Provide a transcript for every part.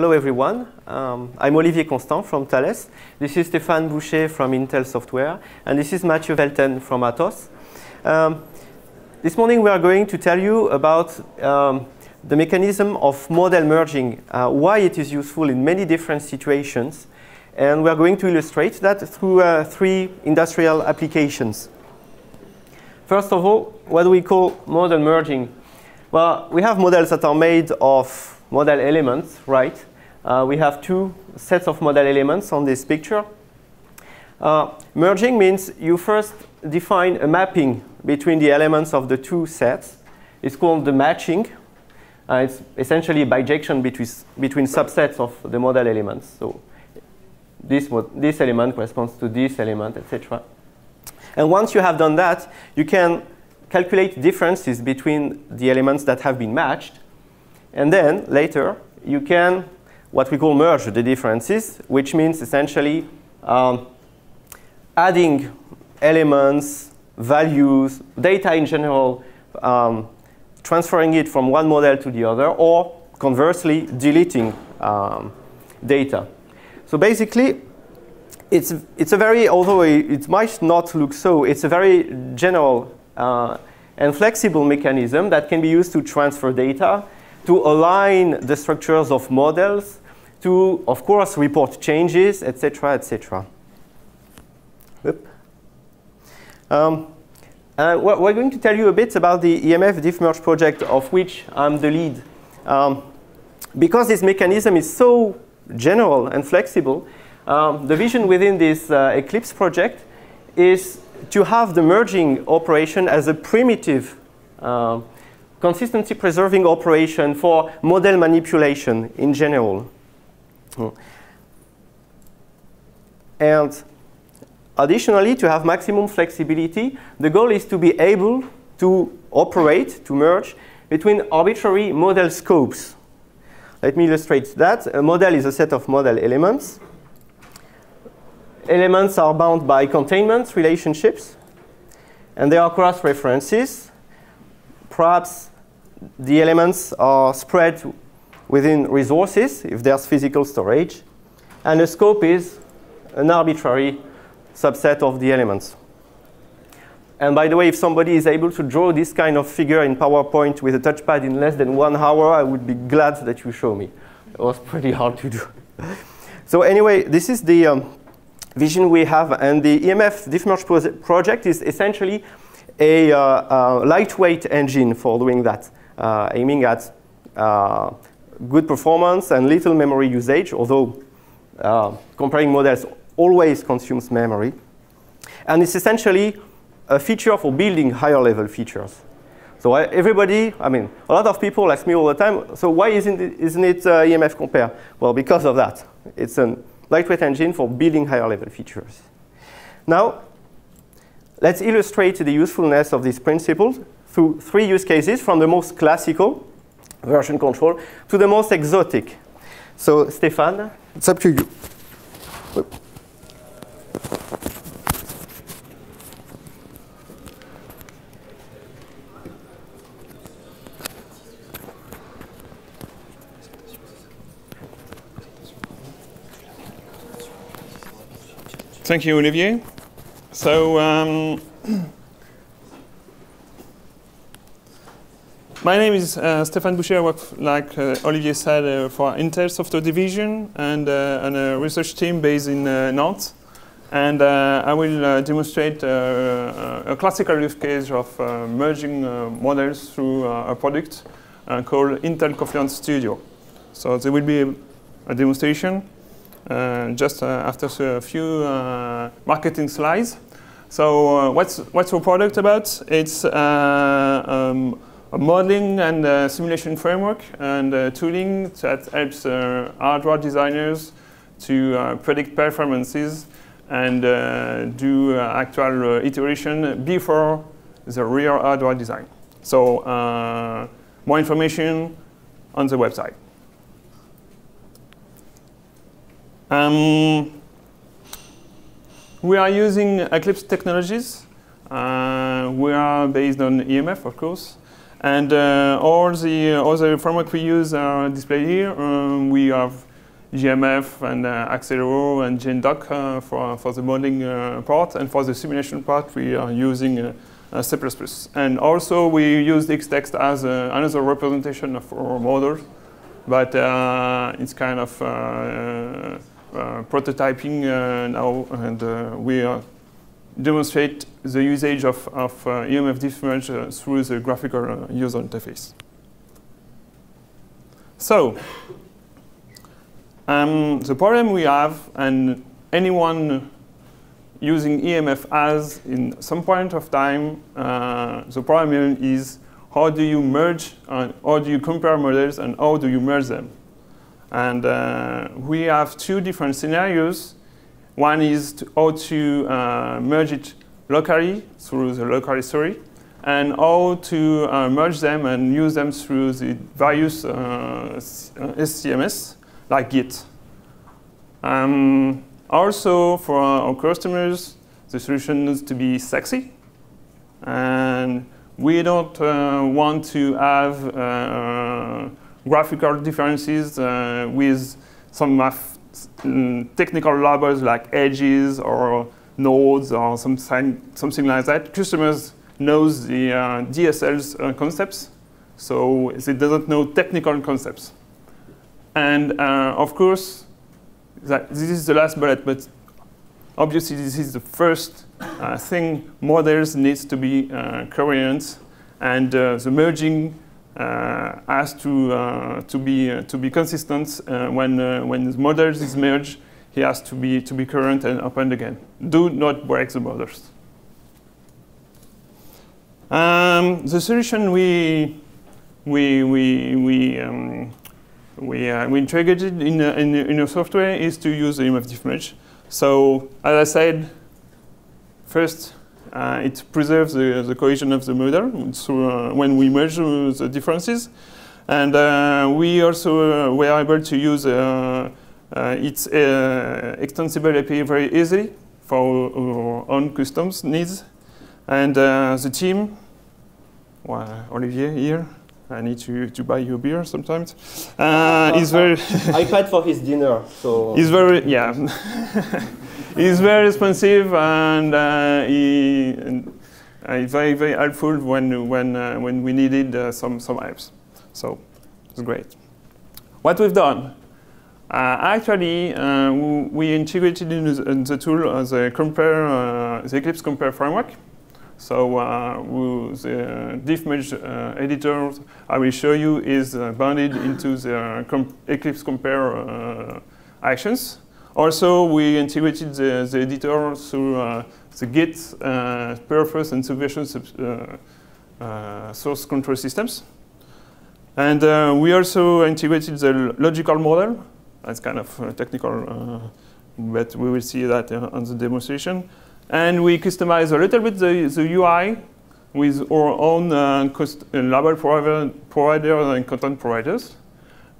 Hello everyone, um, I'm Olivier Constant from Thales. This is Stéphane Boucher from Intel Software, and this is Mathieu Velten from Atos. Um, this morning we are going to tell you about um, the mechanism of model merging, uh, why it is useful in many different situations, and we are going to illustrate that through uh, three industrial applications. First of all, what do we call model merging? Well, we have models that are made of model elements, right? Uh, we have two sets of model elements on this picture. Uh, merging means you first define a mapping between the elements of the two sets. It's called the matching. Uh, it's essentially a bijection between, between subsets of the model elements. So this, this element corresponds to this element, etc. And once you have done that, you can calculate differences between the elements that have been matched. And then later, you can what we call merge the differences, which means essentially um, adding elements, values, data in general, um, transferring it from one model to the other, or conversely, deleting um, data. So basically, it's, it's a very, although it might not look so, it's a very general uh, and flexible mechanism that can be used to transfer data, to align the structures of models, to, of course, report changes, etc., etc. Um, uh, we're going to tell you a bit about the EMF diff merge project, of which I'm the lead. Um, because this mechanism is so general and flexible, um, the vision within this uh, Eclipse project is to have the merging operation as a primitive uh, consistency preserving operation for model manipulation in general. And additionally, to have maximum flexibility, the goal is to be able to operate, to merge, between arbitrary model scopes. Let me illustrate that. A model is a set of model elements. Elements are bound by containment relationships, and there are cross-references. Perhaps the elements are spread within resources, if there's physical storage. And the scope is an arbitrary subset of the elements. And by the way, if somebody is able to draw this kind of figure in PowerPoint with a touchpad in less than one hour, I would be glad that you show me. It was pretty hard to do. so anyway, this is the um, vision we have. And the EMF DiffMerge pro project is essentially a uh, uh, lightweight engine for doing that, uh, aiming at uh, good performance and little memory usage, although uh, comparing models always consumes memory. And it's essentially a feature for building higher level features. So I, everybody, I mean, a lot of people ask me all the time, so why isn't it, isn't it uh, EMF compare? Well, because of that. It's a lightweight engine for building higher level features. Now, let's illustrate the usefulness of these principles through three use cases from the most classical version control to the most exotic. So Stéphane, it's up to you. Thank you, Olivier. So um, My name is uh, Stéphane Boucher. I work, like uh, Olivier said, uh, for Intel Software Division and uh, on a research team based in uh, Nantes. And uh, I will demonstrate a classical use case of merging models through a product called Intel Cofluent Studio. So there will be a, a demonstration just after a few marketing slides. So what's, what's our product about? It's um, a modeling and simulation framework and uh, tooling that helps uh, hardware designers to uh, predict performances and uh, do uh, actual iteration before the real hardware design. So more information on the website. Um, we are using Eclipse technologies. we are based on EMF, of course. And uh, all the other framework we use are displayed here. Um, we have GMF and uh, Acceleo and GenDoc uh, for, for the modeling uh, part. And for the simulation part, we are using uh, C++. And also, we use Xtext as uh, another representation of our model. But it's kind of prototyping now, and we demonstrate the usage of, of EMF diff merge through the graphical user interface. So, um, the problem we have, and anyone using EMF has in some point of time, uh, the problem is how do you merge, uh, how do you compare models, and how do you merge them? And uh, we have two different scenarios. One is to, how to uh, merge it locally through the local history, and how to uh, merge them and use them through the various uh, SCMS like Git. Um, also, for our customers, the solution needs to be sexy. And we don't uh, want to have uh, graphical differences uh, with some mm, technical labels like edges or nodes or something, something like that. Customers knows the uh, DSL's uh, concepts, so they doesn't know technical concepts. And uh, of course, this is the last bullet, but obviously this is the first uh, thing models needs to be uh, coherent, and uh, the merging uh, has to uh, to be uh, to be consistent when when the models is merged. He has to be to be current and opened again. Do not break the models. Um, the solution we we we we um, we, uh, we integrated in, uh, in, in our software is to use the diff merge. So as I said, first uh, it preserves the, the, cohesion of the model so, uh, when we measure the differences. And uh, we also uh, were able to use its extensible API very easily for our own customs needs. And the team, well, Olivier here, I need to, to buy you a beer sometimes. Uh, he's very. I paid for his dinner, so. He's very yeah. he's very responsive and uh, he. And, uh, very very helpful when when uh, when we needed uh, some some apps, so it's great. What we've done, uh, actually, we integrated in the, in the tool the compare the Eclipse compare framework. So uh, the diffmerge uh, editor I will show you is uh, bounded into the Eclipse compare uh, actions. Also, we integrated the, the editor through uh, the Git uh, and subversion sub source control systems. And we also integrated the logical model. That's kind of technical, but we will see that on the demonstration. And we customized a little bit the, the UI with our own uh, uh, label provider, providers and content providers.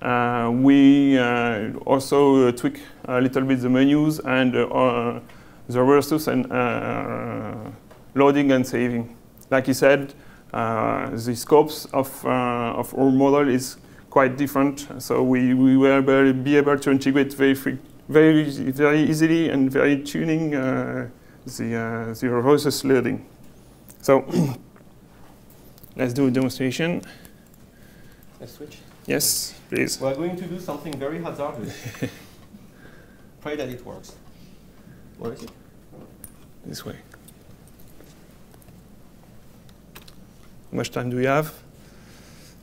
Uh, we uh, also uh, tweak a little bit the menus and uh, the resource and loading and saving. Like you said, the scopes of, of our model is quite different. So we, we will able, be able to integrate very, very, very easily and very tuning the, uh, the reverse loading. So let's do a demonstration. Let's switch. Yes, please. We're going to do something very hazardous. Pray that it works. Where is it? This way. How much time do we have?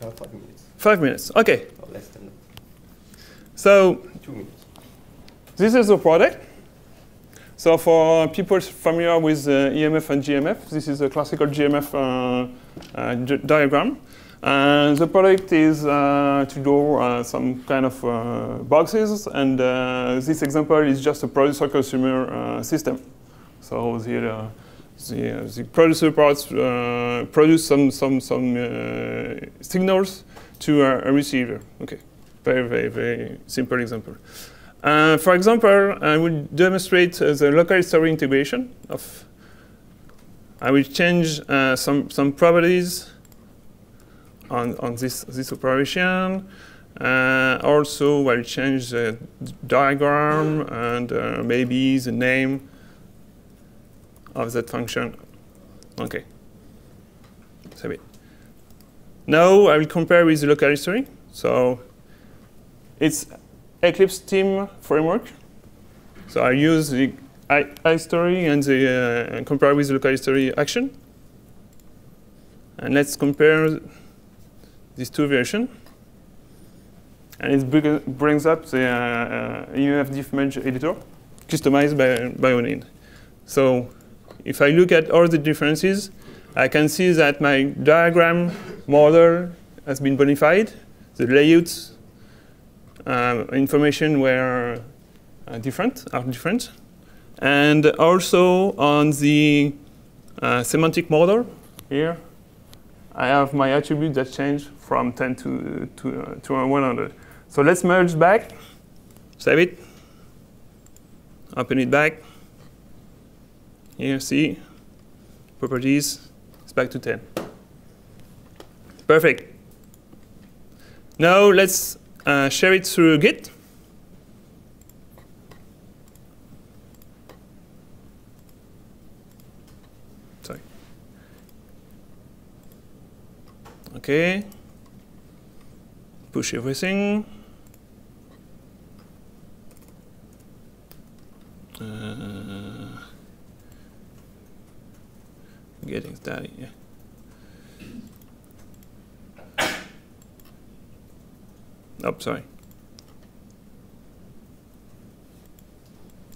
Uh, five minutes. Five minutes, okay. Or less than So, two minutes. This is the product. So for people familiar with uh, EMF and GMF, this is a classical GMF uh, uh, diagram. And the product is uh, to draw uh, some kind of uh, boxes, and this example is just a producer-consumer system. So the, the, the producer parts produce some, some, some signals to a, a receiver. Okay, very, very, very simple example. Uh, for example, I will demonstrate uh, the local history integration of. I will change uh, some some properties on on this this operation. Uh, also, I'll change the diagram and uh, maybe the name of that function. Okay. Save it. Now I will compare with the local history. So it's Eclipse Team framework. So I use the history and the uh, compare with the local history action. And let's compare these two versions. And it brings up the uh, uh, EMF merge editor, customized by, by ONID. So if I look at all the differences, I can see that my diagram model has been bonified. The layouts uh, information were uh, different, are different. And also on the uh, semantic model here, I have my attribute that changed from 10 to, to, to 100. So let's merge back, save it, open it back. Here, see, properties, it's back to 10. Perfect. Now let's uh, share it through Git. Sorry. Okay. Push everything. Uh, getting started, yeah. Oh, sorry.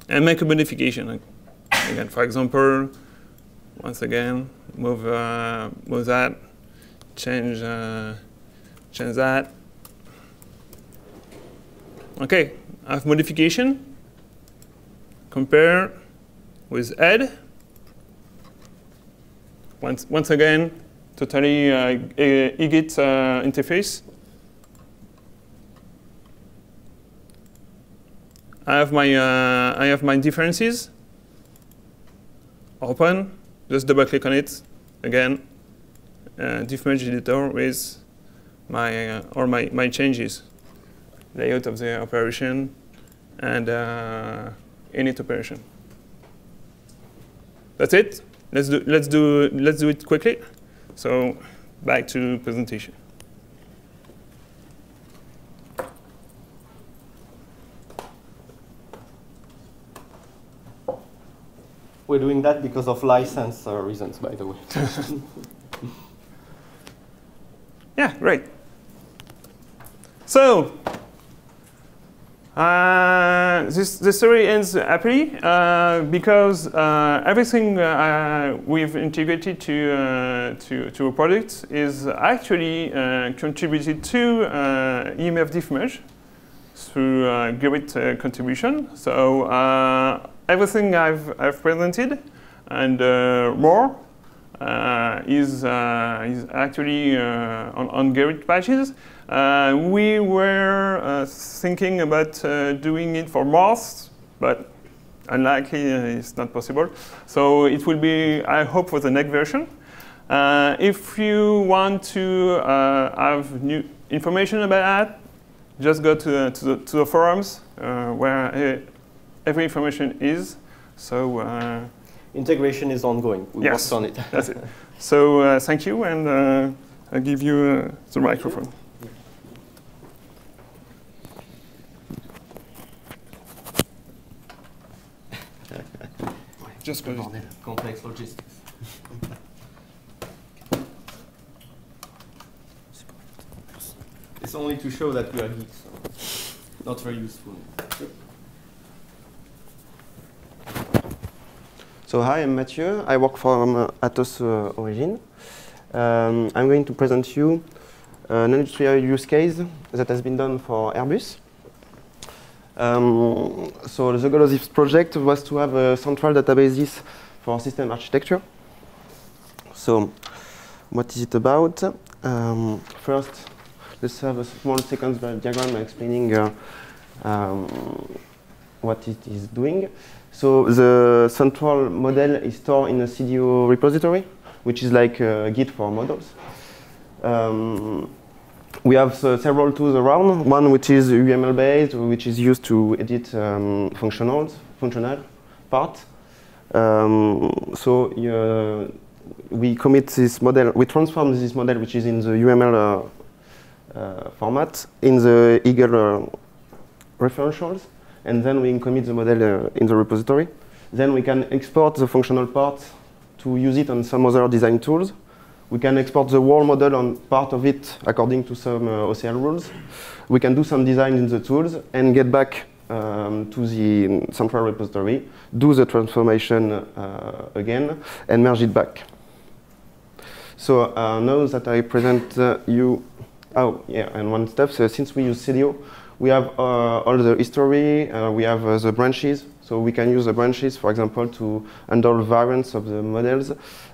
And make a modification. Again, for example, once again, move uh, move that, change uh, change that. Okay, I have modification. Compare with add. Once once again, totally uh, eGit uh, interface. I have my uh, I have my differences. Open, just double click on it again. Uh, diff merge editor with my uh, or my my changes, layout of the operation, and uh, init operation. That's it. Let's do let's do let's do it quickly. So back to presentation. We're doing that because of license uh, reasons, by the way. yeah, great. So, uh, this, the story ends happily uh, because uh, everything uh, we've integrated to, uh, to, to a product is actually contributed to EMF diff merge through uh, contribution. So everything I've, I've presented and more is, is actually on, on patches. Uh, we were uh, thinking about doing it for Mars, but unlikely it's not possible. So it will be, I hope, for the next version. if you want to have new information about that, just go to, to, the, to the forums where every information is. So uh, integration is ongoing. We yes, worked on it. that's it. So uh, thank you, and uh, I give you uh, the microphone. Just go. Complex logistics. it's only to show that we are geeks. So not very useful. So hi, I'm Mathieu. I work from uh, Atos uh, Origin. Um, I'm going to present you an industrial use case that has been done for Airbus. Um, so the goal of this project was to have a central databases for system architecture. So what is it about? Um, first, let's have a small sequence diagram explaining uh, um, what it is doing. So the central model is stored in a CDO repository, which is like a Git for models. Um, we have uh, several tools around. One which is UML based, which is used to edit um, functionals, functional part. Um, so uh, we commit this model, we transform this model, which is in the UML uh, uh, format, in the Eagle uh, referentials, and then we commit the model uh, in the repository. Then we can export the functional part to use it on some other design tools. We can export the whole model on part of it according to some uh, OCL rules. We can do some design in the tools and get back um, to the central repository, do the transformation uh, again, and merge it back. So uh, now that I present uh, you, oh yeah, and one step, so since we use CDO, we have uh, all the history, uh, we have the branches, so we can use the branches, for example, to handle variants of the models,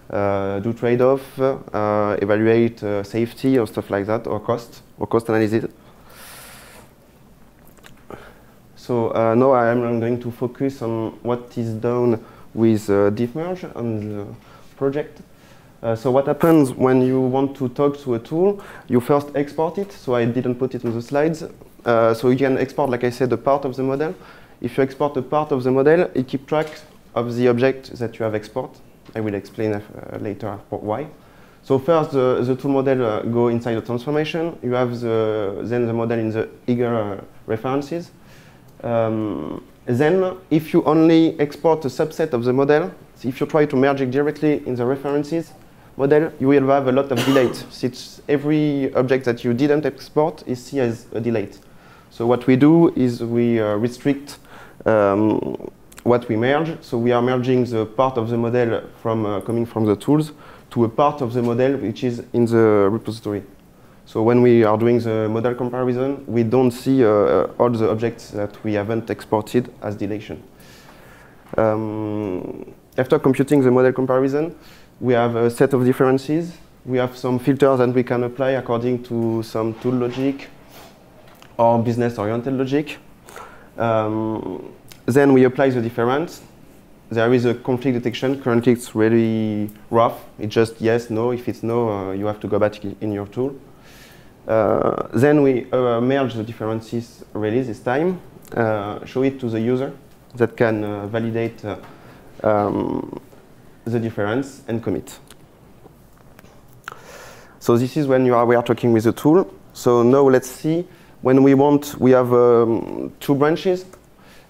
do trade-off, uh, evaluate uh, safety or stuff like that, or cost, or cost analysis. So uh, now I am going to focus on what is done with uh, merge on the project. Uh, so what happens when you want to talk to a tool, you first export it, so I didn't put it on the slides. Uh, so you can export, like I said, a part of the model. If you export a part of the model, it keeps track of the object that you have export. I will explain uh, later why. So first, the, the tool model uh, go inside the transformation. You have the, then the model in the Eagle uh, references. Um, then, if you only export a subset of the model, so if you try to merge it directly in the references model, you will have a lot of delete. Since every object that you didn't export is seen as a delay. So what we do is we uh, restrict um, what we merge. So we are merging the part of the model from uh, coming from the tools to a part of the model which is in the repository. So when we are doing the model comparison, we don't see uh, all the objects that we haven't exported as deletion. Um, after computing the model comparison, we have a set of differences. We have some filters that we can apply according to some tool logic or business-oriented logic. Um, then we apply the difference. There is a conflict detection. Currently, it's really rough. It's just yes, no. If it's no, uh, you have to go back in your tool. Uh, then we uh, merge the differences really this time, uh, show it to the user that can uh, validate uh, um, the difference and commit. So this is when you are, we are talking with the tool. So now let's see, when we want, we have um, two branches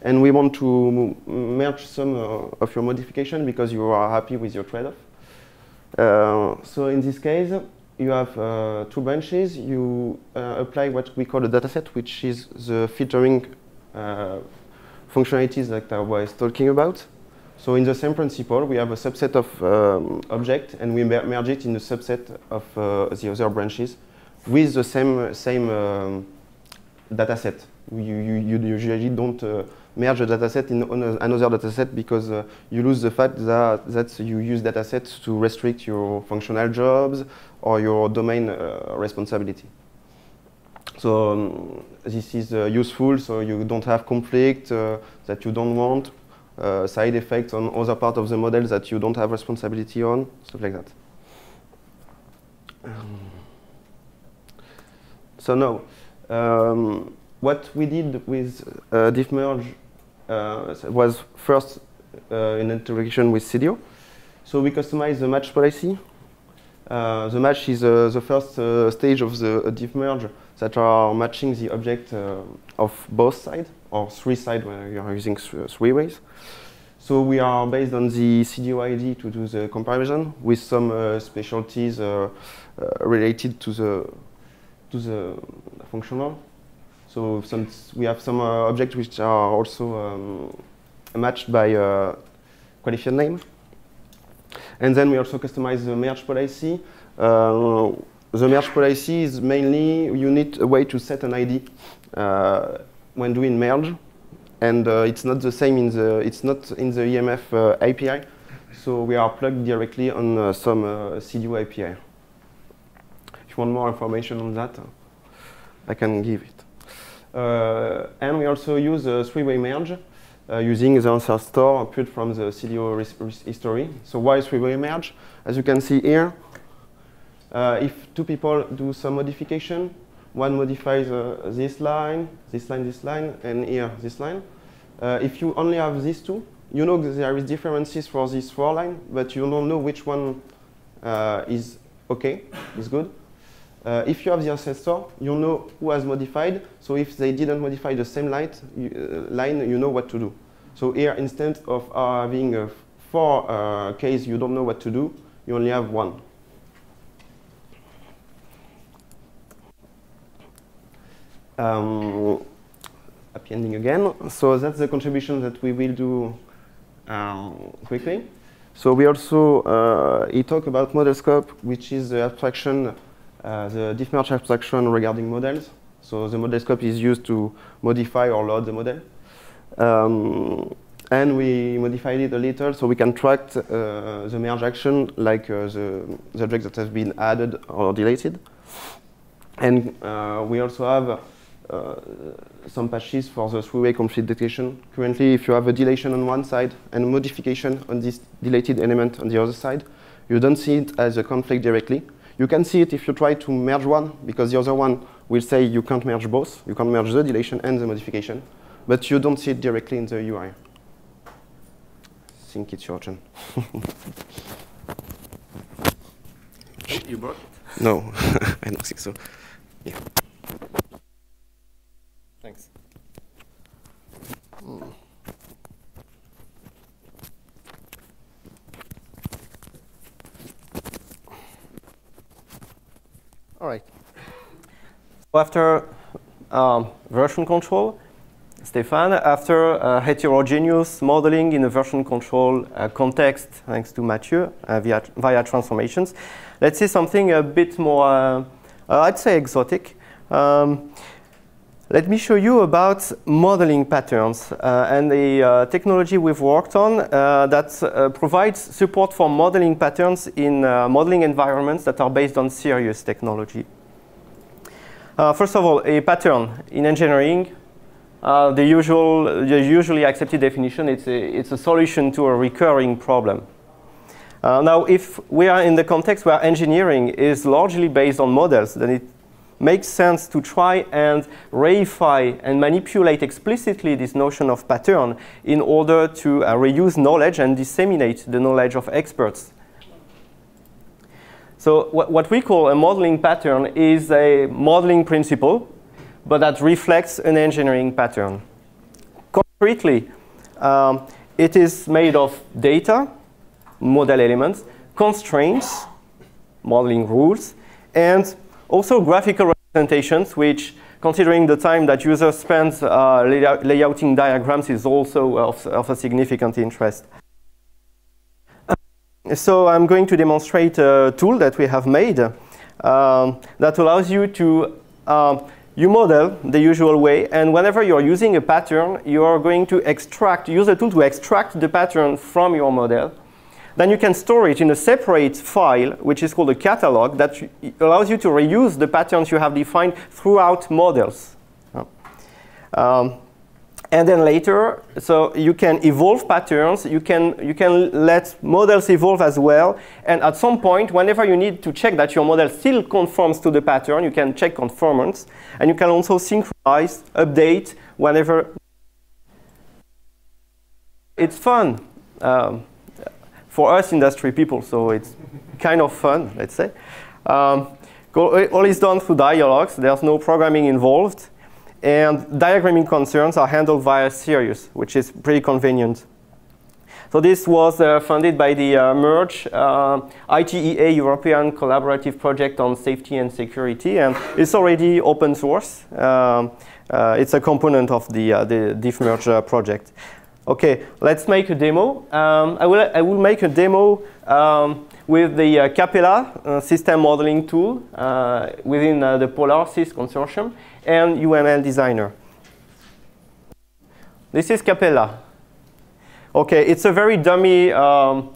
and we want to merge some uh, of your modification because you are happy with your trade-off. Uh, so in this case, you have uh, two branches. You uh, apply what we call a dataset, which is the filtering uh, functionalities that I was talking about. So in the same principle, we have a subset of um, object, and we mer merge it in a subset of uh, the other branches with the same same um, dataset. You, you, you usually don't merge a dataset in another dataset because uh, you lose the fact that, that you use datasets to restrict your functional jobs or your domain uh, responsibility. So um, this is uh, useful so you don't have conflict uh, that you don't want, uh, side effects on other part of the model that you don't have responsibility on, stuff like that. Um, so now, um, what we did with uh, diff merge uh, was first uh, in integration with CDO. So we customized the match policy. Uh, the match is uh, the first uh, stage of the diff merge that are matching the object of both sides, or three sides where you are using th three ways. So we are based on the CDO ID to do the comparison with some specialties related to the to the functional. So since we have some uh, objects which are also um, matched by a qualified name. And then we also customize the merge policy. Uh, the merge policy is mainly you need a way to set an ID uh, when doing merge, and uh, it's not the same in the it's not in the EMF uh, API. So we are plugged directly on uh, some CDO API. If you want more information on that, I can give it. Uh, and we also use a three-way merge uh, using the ancestor pulled from the CDO history. So why three-way merge? As you can see here, uh, if two people do some modification, one modifies uh, this line, this line, this line, and here this line. Uh, if you only have these two, you know there is differences for this four line, but you don't know which one uh, is okay, is good. Uh, if you have the ancestor, you know who has modified. So if they didn't modify the same light, you, uh, line, you know what to do. So here, instead of having uh, four uh, case you don't know what to do, you only have one. Um, happy ending again. So that's the contribution that we will do um, quickly. So we also, uh, he talked about model scope, which is the abstraction, the diff merge abstraction regarding models. So the model scope is used to modify or load the model. Um, and we modified it a little so we can track uh, the merge action like uh, the, the objects that have been added or deleted. And uh, we also have uh, some patches for the three-way conflict detection. Currently, if you have a deletion on one side and a modification on this deleted element on the other side, you don't see it as a conflict directly. You can see it if you try to merge one, because the other one will say you can't merge both. You can merge the deletion and the modification, but you don't see it directly in the UI. I think it's your turn. You broke it? no, I don't think so. Yeah. After um, version control, Stéphane, after uh, heterogeneous modeling in a version control uh, context, thanks to Mathieu, uh, via, via transformations, let's see something a bit more, uh, uh, I'd say exotic. Um, let me show you about modeling patterns uh, and the technology we've worked on that provides support for modeling patterns in modeling environments that are based on Sirius technology. Uh, first of all, a pattern in engineering, the, usual, the usually accepted definition, it's a, it's a solution to a recurring problem. now, if we are in the context where engineering is largely based on models, then it makes sense to try and reify and manipulate explicitly this notion of pattern in order to uh, reuse knowledge and disseminate the knowledge of experts. So what, what we call a modeling pattern is a modeling principle, but that reflects an engineering pattern. Concretely, um, it is made of data, model elements, constraints, modeling rules, and also graphical representations, which considering the time that users spend uh, layouting diagrams is also of, of, a significant interest. So I'm going to demonstrate a tool that we have made um, that allows you to um, you model the usual way, and whenever you're using a pattern, you're going to extract, use a tool to extract the pattern from your model, then you can store it in a separate file, which is called a catalog, that allows you to reuse the patterns you have defined throughout models. Um, and then later, so you can evolve patterns, you can, you can let models evolve as well, and at some point, whenever you need to check that your model still conforms to the pattern, you can check conformance, and you can also synchronize, update, whenever. It's fun. Um, for us industry people, so it's kind of fun, let's say. Um, all is done through dialogues. There's no programming involved. And diagramming concerns are handled via Sirius, which is pretty convenient. So this was uh, funded by the uh, MERGE uh, ITEA European Collaborative Project on Safety and Security, and it's already open source. Um, uh, it's a component of the, uh, the DiffMerge uh, project. Okay, let's make a demo. Um, I, will, I will make a demo um, with the uh, Capella system modeling tool within the PolarSys consortium and UML Designer. This is Capella. Okay, it's a very dummy um,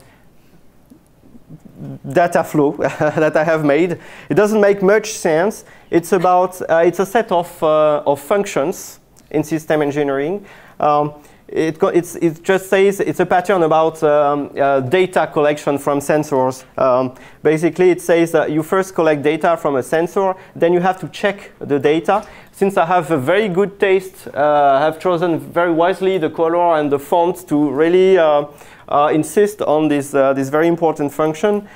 data flow that I have made. It doesn't make much sense. It's about, uh, it's a set of, uh, of functions in system engineering. Um, it, it, just says it's a pattern about um, uh, data collection from sensors. Um, basically, it says that you first collect data from a sensor, then you have to check the data. Since I have a very good taste, uh, I have chosen very wisely the color and the font to really uh, uh insist on this, uh, this very important function.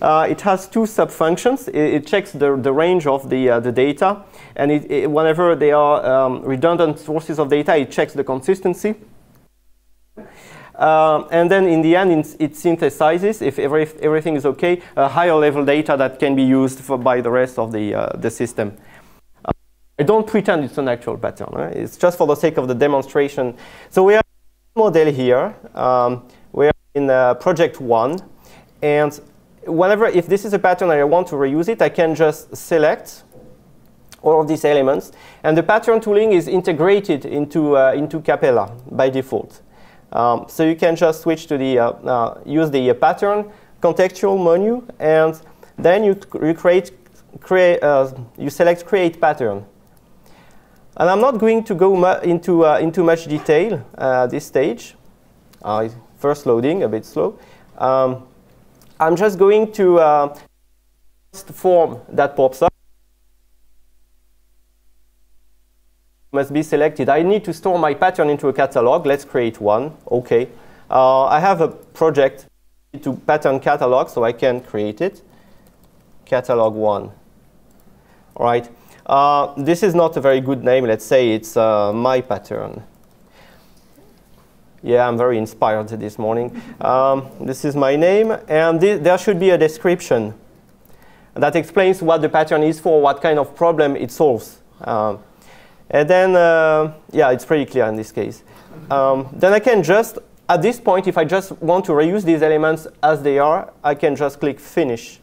Uh, it has two sub-functions. It, it, checks the, the range of the, the data, and it, whenever there are um, redundant sources of data, it checks the consistency. Uh, and then in the end, it synthesizes, if, every, everything is okay, a higher level data that can be used for, by the rest of the, uh, the system. Uh, I don't pretend it's an actual pattern. Right? It's just for the sake of the demonstration. So we have a model here. Um, we're in uh, project one. And whenever, if this is a pattern and I want to reuse it, I can just select all of these elements. And the pattern tooling is integrated into, uh, into Capella by default. Um, so you can just switch to the, uh, uh, use the uh, pattern contextual menu, and then you, you create, create uh, you select create pattern. And I'm not going to go into, uh, into much detail at this stage. first loading, a bit slow. Um, I'm just going to form that pops up. Must be selected. I need to store my pattern into a catalog. Let's create one. OK. Uh, I have a project to pattern catalog, so I can create it. Catalog 1. All right. Uh, this is not a very good name. Let's say it's uh, my pattern. Yeah, I'm very inspired this morning. Um, this is my name, and th there should be a description that explains what the pattern is for, what kind of problem it solves. Uh, and then, uh, yeah, it's pretty clear in this case. Um, then I can just, at this point, if I just want to reuse these elements as they are, I can just click Finish.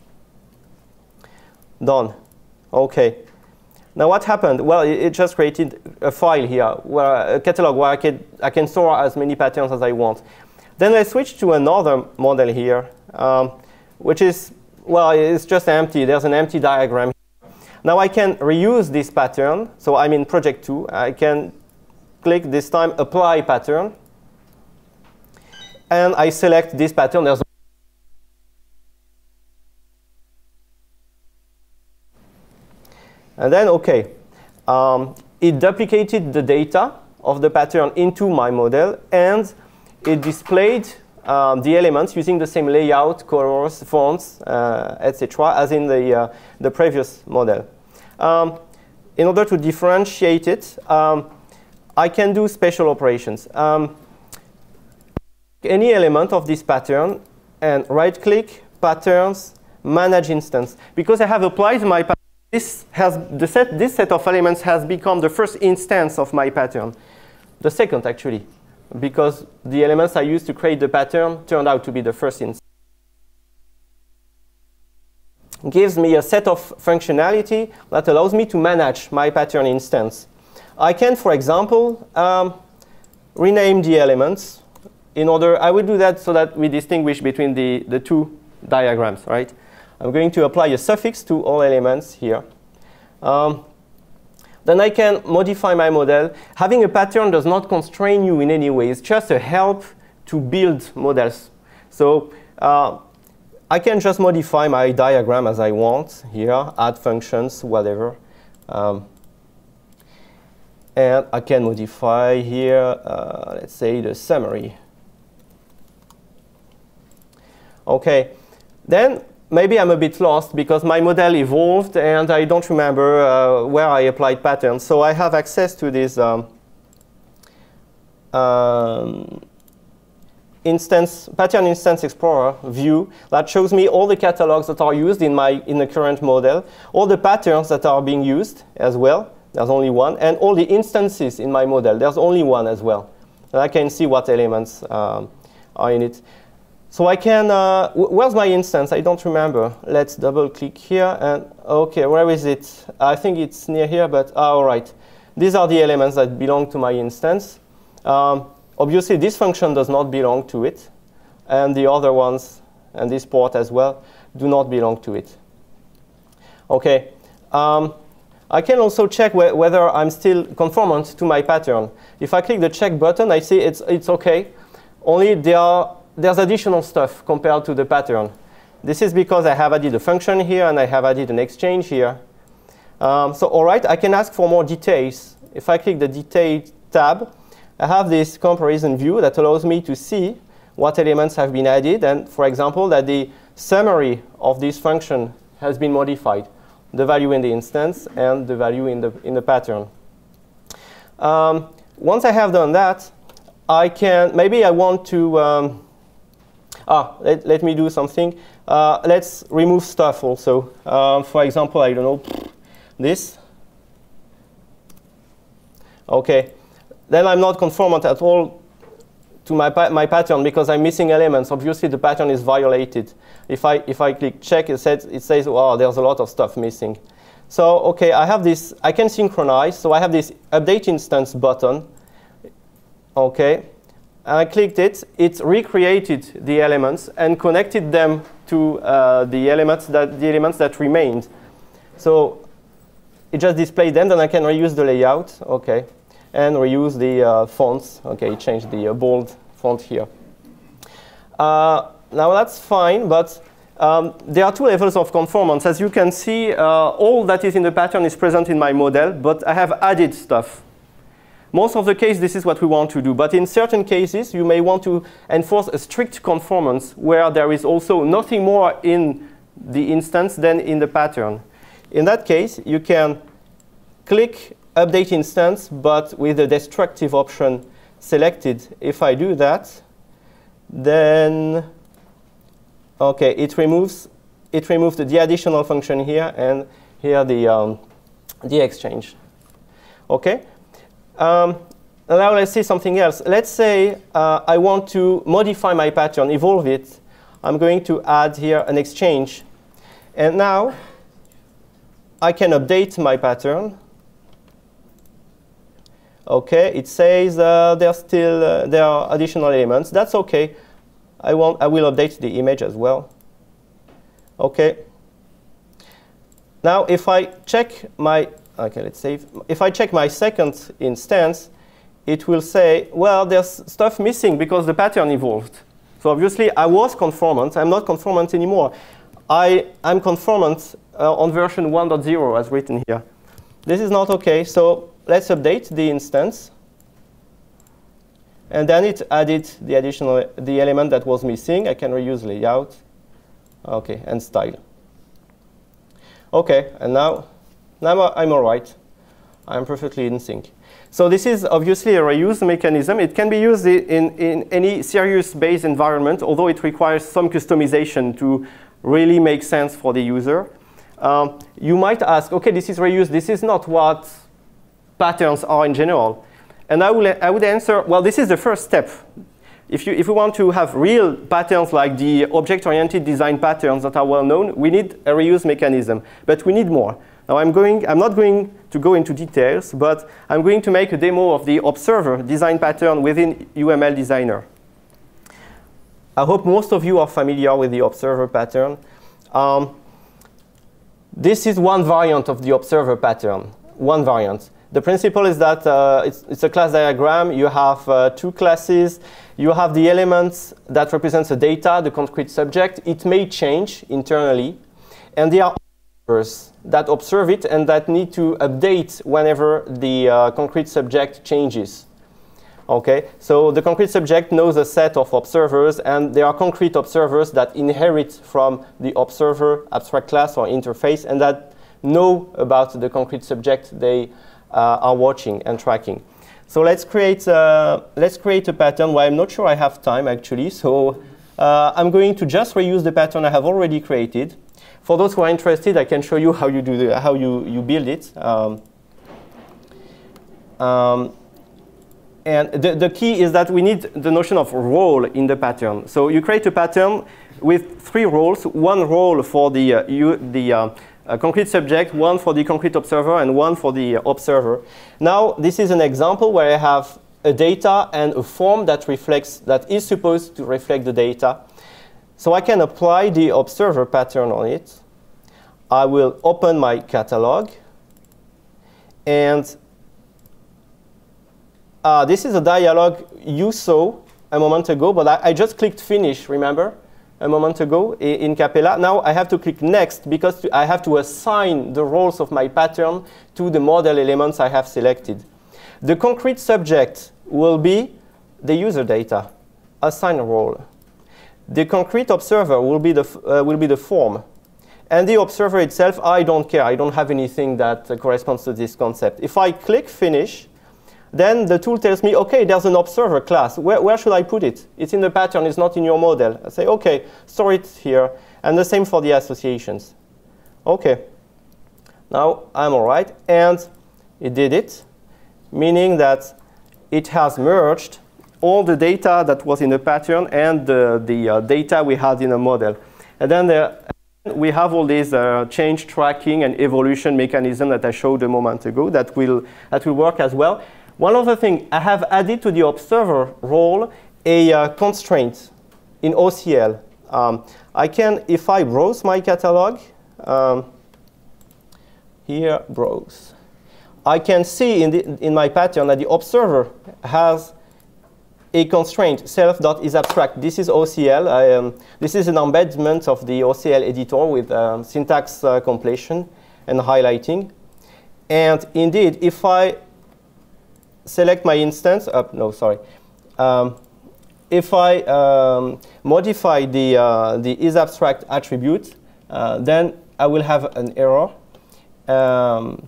Done. OK. Now what happened? Well, it, it, just created a file here, where, a catalog where I can, I can store as many patterns as I want. Then I switch to another model here, um, which is, well, it's just empty. There's an empty diagram now I can reuse this pattern. So I'm in project 2. I can click this time apply pattern. And I select this pattern. There's and then, OK. Um, it duplicated the data of the pattern into my model. And it displayed um, the elements using the same layout, colors, fonts, uh, etc., as in the, uh, the previous model. Um, in order to differentiate it, um, I can do special operations. Um, any element of this pattern and right-click, patterns, manage instance. Because I have applied my pattern, this, has the set, this set of elements has become the first instance of my pattern. The second, actually because the elements I used to create the pattern turned out to be the first instance. Gives me a set of functionality that allows me to manage my pattern instance. I can, for example, um, rename the elements in order, I will do that so that we distinguish between the, the two diagrams, right? I'm going to apply a suffix to all elements here. Um, then I can modify my model. Having a pattern does not constrain you in any way. It's just a help to build models. So uh, I can just modify my diagram as I want here, add functions, whatever. Um, and I can modify here, uh, let's say, the summary. OK. Then maybe I'm a bit lost because my model evolved and I don't remember uh, where I applied patterns. So I have access to this um, um, instance, pattern instance explorer view that shows me all the catalogs that are used in, my, in the current model, all the patterns that are being used as well. There's only one. And all the instances in my model. There's only one as well. And I can see what elements um, are in it. So I can, uh, where's my instance? I don't remember. Let's double click here. And OK, where is it? I think it's near here, but oh, all right. These are the elements that belong to my instance. Um, obviously, this function does not belong to it. And the other ones, and this port as well, do not belong to it. OK. Um, I can also check wh whether I'm still conformant to my pattern. If I click the check button, I see it's, it's OK. Only there are, there's additional stuff compared to the pattern. This is because I have added a function here, and I have added an exchange here. Um, so all right, I can ask for more details. If I click the Detail tab, I have this comparison view that allows me to see what elements have been added, and for example, that the summary of this function has been modified the value in the instance and the value in the, in the pattern. Um, once I have done that, I can, maybe I want to, um, ah, let, let me do something. Uh, let's remove stuff also. Um, for example, I don't know, this. OK. Then I'm not conformant at all to my, pa my pattern because I'm missing elements. Obviously, the pattern is violated. If I, if I click check, it says, it says, wow, there's a lot of stuff missing. So, OK, I have this. I can synchronize. So I have this update instance button. OK. I clicked it. It recreated the elements and connected them to uh, the, elements that, the elements that remained. So it just displayed them. Then I can reuse the layout. OK and reuse the uh, fonts. Okay, change the uh, bold font here. Uh, now that's fine, but um, there are two levels of conformance. As you can see, uh, all that is in the pattern is present in my model, but I have added stuff. Most of the case, this is what we want to do. But in certain cases, you may want to enforce a strict conformance where there is also nothing more in the instance than in the pattern. In that case, you can click update instance, but with the destructive option selected. If I do that, then okay, it removes it removes the additional function here and here the um, the exchange. Okay. Um, now let's see something else. Let's say uh, I want to modify my pattern, evolve it. I'm going to add here an exchange. And now I can update my pattern Okay, it says uh, there are still uh, there are additional elements. That's okay. I want I will update the image as well. Okay. Now, if I check my okay, let's save. If I check my second instance, it will say, well, there's stuff missing because the pattern evolved. So obviously, I was conformant. I'm not conformant anymore. I am conformant uh, on version 1.0 as written here. This is not OK. So let's update the instance. And then it added the additional the element that was missing. I can reuse layout. OK, and style. OK, and now, now I'm all right. I'm perfectly in sync. So this is obviously a reuse mechanism. It can be used in, in any Sirius-based environment, although it requires some customization to really make sense for the user. Um, you might ask, OK, this is reuse. This is not what patterns are in general? And I, will, I would answer, well, this is the first step. If, you, if we want to have real patterns like the object-oriented design patterns that are well known, we need a reuse mechanism. But we need more. Now I'm, going, I'm not going to go into details, but I'm going to make a demo of the observer design pattern within UML Designer. I hope most of you are familiar with the observer pattern. Um, this is one variant of the observer pattern, one variant. The principle is that uh, it's, it's, a class diagram. You have uh, two classes. You have the elements that represents the data, the concrete subject. It may change internally. And there are that observe it and that need to update whenever the uh, concrete subject changes. Okay, so the concrete subject knows a set of observers, and there are concrete observers that inherit from the observer abstract class or interface, and that know about the concrete subject they uh, are watching and tracking. So let's create, uh, let's create a pattern where I'm not sure I have time actually. So uh, I'm going to just reuse the pattern I have already created. For those who are interested, I can show you how you do the, how you, you build it. Um, um, and the, the key is that we need the notion of role in the pattern. So you create a pattern with three roles, one role for the, uh, you, the uh, a concrete subject, one for the concrete observer, and one for the observer. Now, this is an example where I have a data and a form that reflects, that is supposed to reflect the data. So I can apply the observer pattern on it. I will open my catalog. And uh, this is a dialog you saw a moment ago, but I, I just clicked finish, remember? a moment ago in Capella. Now I have to click next because I have to assign the roles of my pattern to the model elements I have selected. The concrete subject will be the user data, assign a role. The concrete observer will be the, uh, will be the form. And the observer itself, I don't care. I don't have anything that uh, corresponds to this concept. If I click finish, then the tool tells me, OK, there's an observer class. Where, where should I put it? It's in the pattern. It's not in your model. I say, OK, store it here. And the same for the associations. OK. Now I'm all right. And it did it, meaning that it has merged all the data that was in the pattern and the, the uh, data we had in the model. And then there, we have all these uh, change tracking and evolution mechanism that I showed a moment ago that will, that will work as well. One other thing, I have added to the observer role a uh, constraint in OCL. Um, I can, if I browse my catalog, um, here, browse. I can see in, the, in my pattern that the observer has a constraint, self.isAbstract. This is OCL. I, um, this is an embedment of the OCL editor with um, syntax uh, completion and highlighting. And indeed, if I select my instance, uh, no, sorry. Um, if I um, modify the, uh, the isAbstract attribute, uh, then I will have an error um,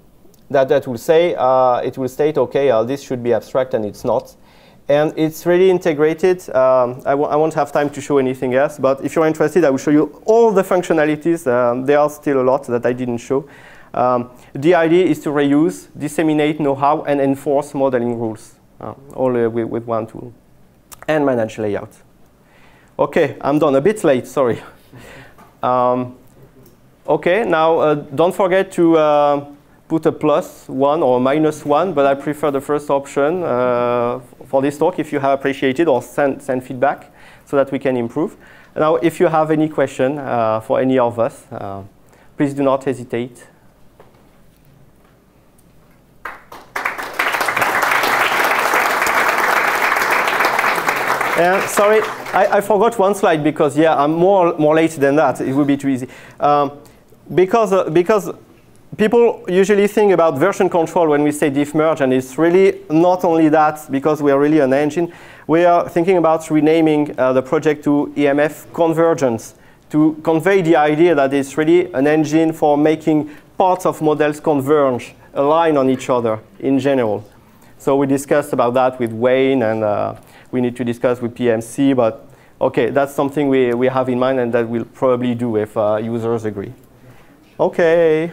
that, that will say, uh, it will state, OK, uh, this should be abstract, and it's not. And it's really integrated. Um, I I won't have time to show anything else, but if you're interested, I will show you all the functionalities. Um, there are still a lot that I didn't show. Um, the idea is to reuse, disseminate know-how, and enforce modeling rules, uh, all uh, with, with, one tool, and manage layout. OK, I'm done. A bit late, sorry. Um, OK, now uh, don't forget to uh, put a plus one or minus one, but I prefer the first option uh, for this talk if you have appreciated or send, send feedback so that we can improve. Now, if you have any question uh, for any of us, please do not hesitate. Uh, sorry, I, I, forgot one slide because, yeah, I'm more, more late than that. It would be too easy. Um, because, uh, because people usually think about version control when we say diff merge, and it's really not only that because we are really an engine. We are thinking about renaming uh, the project to EMF Convergence to convey the idea that it's really an engine for making parts of models converge, align on each other in general. So we discussed about that with Wayne and uh, we need to discuss with PMC, but okay, that's something we, we have in mind and that we'll probably do if uh, users agree. Okay.